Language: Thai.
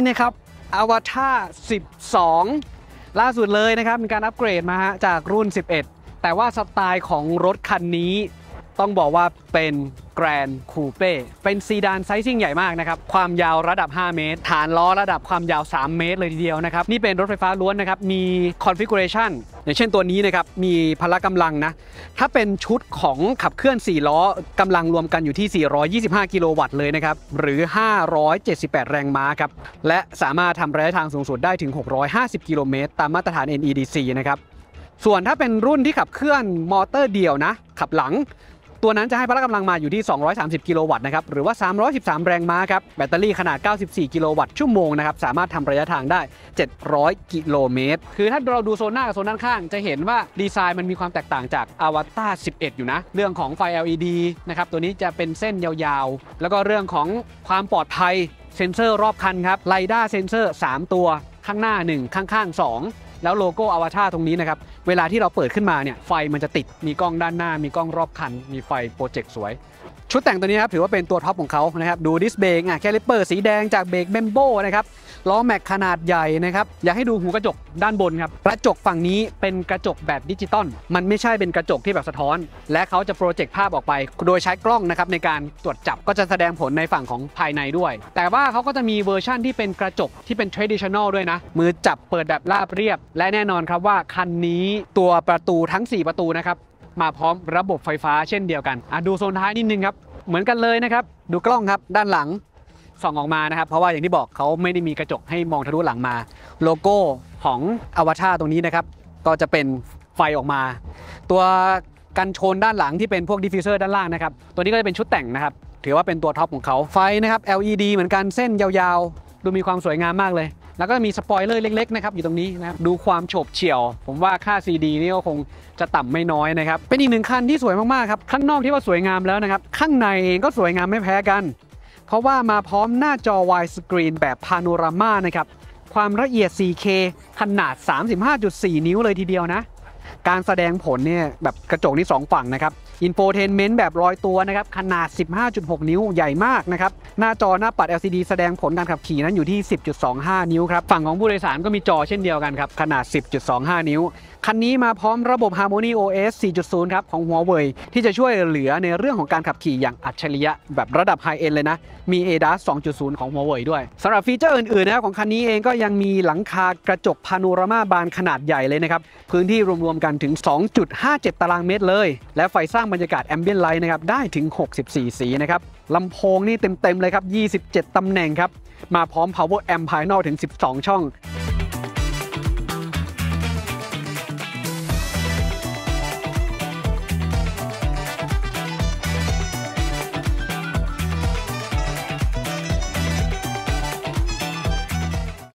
นี้นะครับ AVATR 12 ล่าสุดเลยนะครับ มีการอัปเกรดมาฮะจากรุ่น 11 แต่ว่าสไตล์ของรถคันนี้ ต้องบอกว่าเป็น Gran Coupe เป็นซีดาน sizing ใหญ่มากนะครับ ความยาวระดับ 5 เมตร ฐานล้อระดับความยาว 3 เมตรเลยทีเดียวนะครับ นี่เป็นรถไฟฟ้าล้วนนะครับ มี configuration อย่างเช่นตัวนี้นะครับ มีพละกำลังนะ ถ้าเป็นชุดของขับเคลื่อน 4 ล้อกำลังรวมกันอยู่ที่ 425 กิโลวัตต์เลยนะครับ หรือ 578 แรงม้าครับ และสามารถทำระยะทางสูงสุดได้ถึง 650 กิโลเมตรตามมาตรฐาน NEDC นะครับส่วนถ้าเป็นรุ่นที่ขับเคลื่อนมอเตอร์เดี่ยวนะ ขับหลัง ตัวนั้นจะให้พละกำลังมาอยู่ที่ 230 กิโลวัตต์นะครับ หรือว่า 313 แรงม้าครับ แบตเตอรี่ขนาด 94 กิโลวัตต์ชั่วโมงนะครับ สามารถทำระยะทางได้ 700 กิโลเมตร คือถ้าเราดูโซนหน้ากับโซนด้านข้าง จะเห็นว่าดีไซน์มันมีความแตกต่างจากอวตาร11 อยู่นะ เรื่องของไฟ LED นะครับ ตัวนี้จะเป็นเส้นยาวๆ แล้วก็เรื่องของความปลอดภัยเซ็นเซอร์รอบคันครับ LiDAR เซ็นเซอร์ 3 ตัว ข้างหน้า 1 ข้างๆ 2 แล้วโลโก้ AVATR ตรงนี้นะครับ เวลาที่เราเปิดขึ้นมาเนี่ยไฟมันจะติดมีกล้องด้านหน้า มีกล้องรอบคัน มีไฟโปรเจกต์สวย ชุดแต่งตัวนี้ครับถือว่าเป็นตัวท็อปของเขานะครับดูดิสเบรกอะแคลิปเปอร์สีแดงจากเบรก Brembo นะครับ ล้อแม็กขนาดใหญ่นะครับ อยากให้ดูหูกระจกด้านบนครับ กระจกฝั่งนี้เป็นกระจกแบบดิจิตอล มันไม่ใช่เป็นกระจกที่แบบสะท้อน และเขาจะโปรเจกต์ภาพออกไป โดยใช้กล้องนะครับในการตรวจจับก็จะแสดงผลในฝั่งของภายในด้วย แต่ว่าเขาก็จะมีเวอร์ชั่นที่เป็นกระจกที่เป็น traditional ด้วยนะ มือจับเปิดแบบราบเรียบ และแน่นอนครับว่าคันนี้ตัวประตูทั้ง 4 ประตูนะครับมาพร้อมระบบไฟฟ้าเช่นเดียวกันอะดูโซนท้ายนิดนึงครับ เหมือนกันเลยนะครับ ดูกล้องครับด้านหลัง ส่องออกมานะครับ เพราะว่าอย่างที่บอกเขาไม่ได้มีกระจกให้มองทะลุหลังมา โลโก้ของ AVATR ตรงนี้นะครับ ก็จะเป็นไฟออกมา ตัวกันชนด้านหลังที่เป็นพวก diffuser ด้านล่างนะครับ ตัวนี้ก็จะเป็นชุดแต่งนะครับ ถือว่าเป็นตัวท็อปของเขาไฟนะครับ LED เหมือนกันเส้นยาวๆ ดูมีความสวยงามมากเลย แล้วก็มีสปอยเลอร์เล็กๆนะครับอยู่ตรงนี้นะครับดูความโฉบเฉี่ยว ผมว่าค่า CD นี่ก็คงจะต่ำไม่น้อยนะครับ เป็นอีกหนึ่งคันที่สวยมากๆครับข้างนอกที่ว่าสวยงามแล้วนะครับ ข้างในเองก็สวยงามไม่แพ้กัน เพราะว่ามาพร้อมหน้าจอ wide screen แบบพาโนรามานะครับ ความละเอียด 4K ขนาด 35.4 นิ้วเลยทีเดียวนะ การแสดงผลเนี่ยแบบกระจกนี่สองฝั่งนะครับ infotainment แบบลอยตัวนะครับขนาด 15.6 นิ้วใหญ่มากนะครับหน้าจอหน้าปัด LCD แสดงผลการขับขี่นั้นอยู่ที่ 10.25 นิ้วครับฝั่งของผู้โดยสารก็มีจอเช่นเดียวกันครับขนาด 10.25 นิ้ว คันนี้มาพร้อมระบบ Harmony OS 4.0 ครับของ Huawei ที่จะช่วยเหลือในเรื่องของการขับขี่อย่างอัจฉริยะ แบบระดับ high-end เลยนะ มี ADAS 2.0 ของ Huawei ด้วยสำหรับฟีเจอร์อื่นๆนะครับของคันนี้เองก็ยังมีหลังคากระจกพาโนรามาบานขนาดใหญ่เลยนะครับพื้นที่รวมกันถึง 2.57 ตารางเมตรเลย และไฟสร้างบรรยากาศ ambient light นะครับได้ถึง 64 สีนะครับลำโพงนี่เต็มๆเลยครับ 27 ตำแหน่งครับ มาพร้อม power amp ภายนอกถึง 12 ช่อง